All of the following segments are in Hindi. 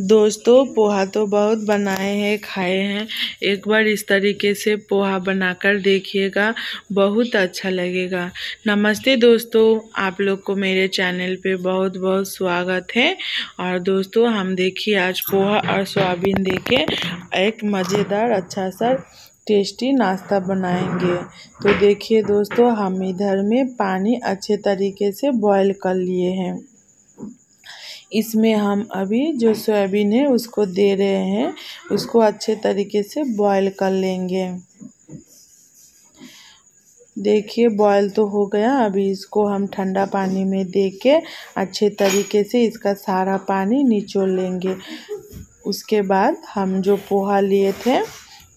दोस्तों, पोहा तो बहुत बनाए हैं, खाए हैं। एक बार इस तरीके से पोहा बनाकर देखिएगा, बहुत अच्छा लगेगा। नमस्ते दोस्तों, आप लोग को मेरे चैनल पे बहुत बहुत स्वागत है। और दोस्तों, हम देखिए आज पोहा और सोयाबीन देके एक मज़ेदार अच्छा सा टेस्टी नाश्ता बनाएँगे। तो देखिए दोस्तों, हम इधर में पानी अच्छे तरीके से बॉईल कर लिए हैं। इसमें हम अभी जो सोयाबीन है उसको दे रहे हैं, उसको अच्छे तरीके से बॉईल कर लेंगे। देखिए बॉईल तो हो गया। अभी इसको हम ठंडा पानी में दे के अच्छे तरीके से इसका सारा पानी निचोड़ लेंगे। उसके बाद हम जो पोहा लिए थे,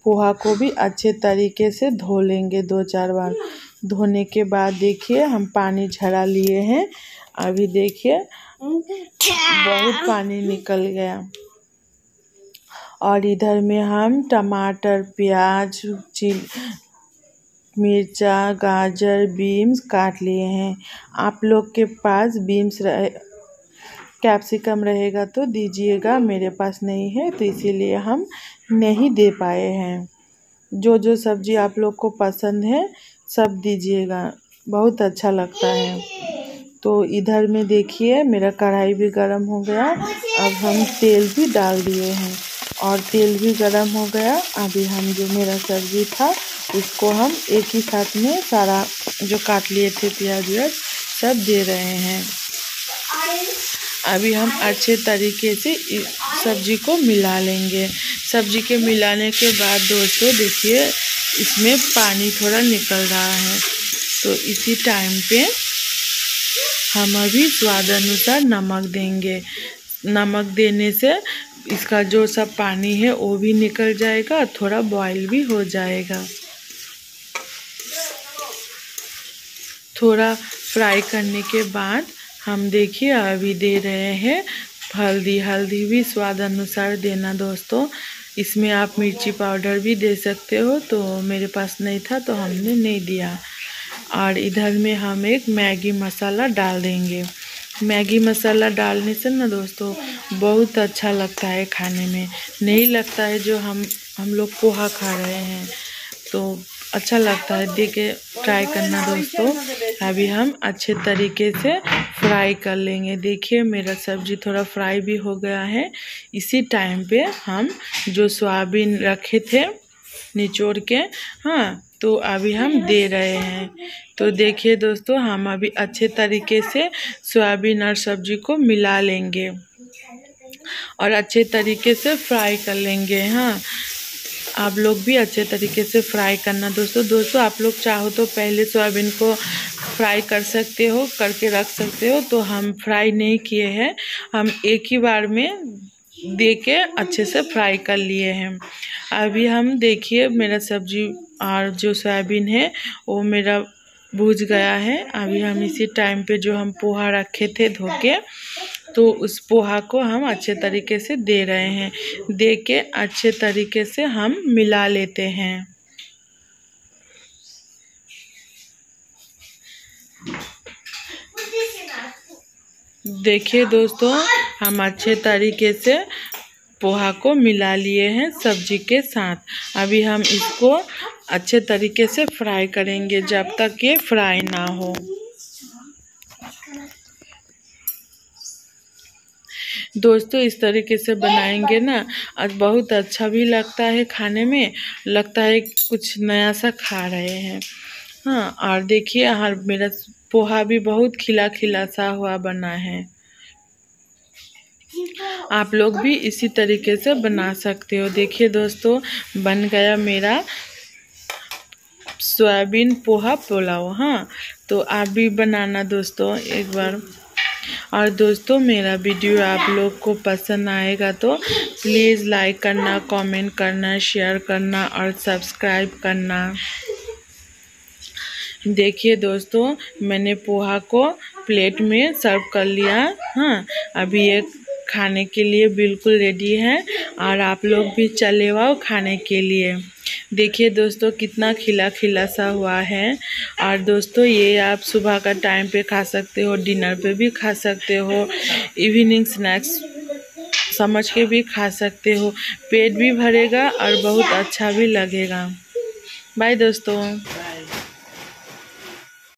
पोहा को भी अच्छे तरीके से धो लेंगे दो चार बार। धोने के बाद देखिए, हम पानी झड़ा लिए हैं। अभी देखिए बहुत पानी निकल गया। और इधर में हम टमाटर प्याज चिल मिर्चा गाजर बीन्स काट लिए हैं। आप लोग के पास बीन्स रहे कैप्सिकम रहेगा तो दीजिएगा मेरे पास नहीं है तो इसीलिए हम नहीं दे पाए हैं। जो जो सब्ज़ी आप लोग को पसंद है सब दीजिएगा बहुत अच्छा लगता है। तो इधर में देखिए मेरा कढ़ाई भी गर्म हो गया। अब हम तेल भी डाल दिए हैं। और तेल भी गर्म हो गया। अभी हम जो मेरा सब्ज़ी था उसको हम एक ही साथ में सारा जो काट लिए थे प्याज व्याज सब दे रहे हैं। अभी हम अच्छे तरीके से सब्ज़ी को मिला लेंगे। सब्ज़ी के मिलाने के बाद दोस्तों देखिए इसमें पानी थोड़ा निकल रहा है। तो इसी टाइम पे हम अभी स्वाद अनुसार नमक देंगे। नमक देने से इसका जो सब पानी है, वो भी निकल जाएगा थोड़ा बॉईल भी हो जाएगा। थोड़ा फ्राई करने के बाद हम देखिए अभी दे रहे हैं। हल्दी हल्दी भी स्वाद अनुसार देना दोस्तों। इसमें आप मिर्ची पाउडर भी दे सकते हो तो मेरे पास नहीं था तो हमने नहीं दिया। और इधर में हम एक मैगी मसाला डाल देंगे। मैगी मसाला डालने से ना दोस्तों, बहुत अच्छा लगता है खाने में। नहीं लगता है जो हम हम लोग पोहा खा रहे हैं तो अच्छा लगता है। दे के ट्राई करना दोस्तों। अभी हम अच्छे तरीके से फ्राई कर लेंगे। देखिए, मेरा सब्ज़ी थोड़ा फ्राई भी हो गया है। इसी टाइम पे हम जो सोयाबीन रखे थे, निचोड़ के हाँ तो अभी हम दे रहे हैं। तो देखिए दोस्तों, हम अभी अच्छे तरीके से सोयाबीन और सब्ज़ी को मिला लेंगे और अच्छे तरीके से फ्राई कर लेंगे हाँ। आप लोग भी अच्छे तरीके से फ्राई करना। दोस्तों दोस्तों, आप लोग चाहो तो पहले सोयाबीन को फ्राई कर सकते हो, करके रख सकते हो। तो हम फ्राई नहीं किए हैं। हम एक ही बार में दे के अच्छे से फ्राई कर लिए हैं। अभी हम देखिए, मेरा सब्ज़ी और जो सोयाबीन है, वो मेरा भूज गया है। अभी हम इसी टाइम पे जो हम पोहा रखे थे धोके तो उस पोहा को हम अच्छे तरीके से दे रहे हैं। दे के अच्छे तरीके से हम मिला लेते हैं। देखिए दोस्तों, हम अच्छे तरीके से पोहा को मिला लिए हैं सब्ज़ी के साथ। अभी हम इसको अच्छे तरीके से फ्राई करेंगे जब तक ये फ्राई ना हो। दोस्तों, इस तरीके से बनाएँगे ना आज बहुत अच्छा भी लगता है खाने में। लगता है कुछ नया सा खा रहे हैं। हाँ और देखिए, हर मेरा पोहा भी बहुत खिला खिला सा हुआ बना है। आप लोग भी इसी तरीके से बना सकते हो। देखिए दोस्तों, बन गया मेरा सोयाबीन पोहा पुलाव हाँ। तो आप भी बनाना दोस्तों एक बार। और दोस्तों, मेरा वीडियो आप लोग को पसंद आएगा तो प्लीज़ लाइक करना, कमेंट करना, शेयर करना और सब्सक्राइब करना। देखिए दोस्तों, मैंने पोहा को प्लेट में सर्व कर लिया। हाँ अभी ये खाने के लिए बिल्कुल रेडी है और आप लोग भी चले आओ खाने के लिए। देखिए दोस्तों, कितना खिला खिला सा हुआ है। और दोस्तों, ये आप सुबह का टाइम पे खा सकते हो डिनर पे भी खा सकते हो इवनिंग स्नैक्स समझ के भी खा सकते हो। पेट भी भरेगा और बहुत अच्छा भी लगेगा। बाय दोस्तों।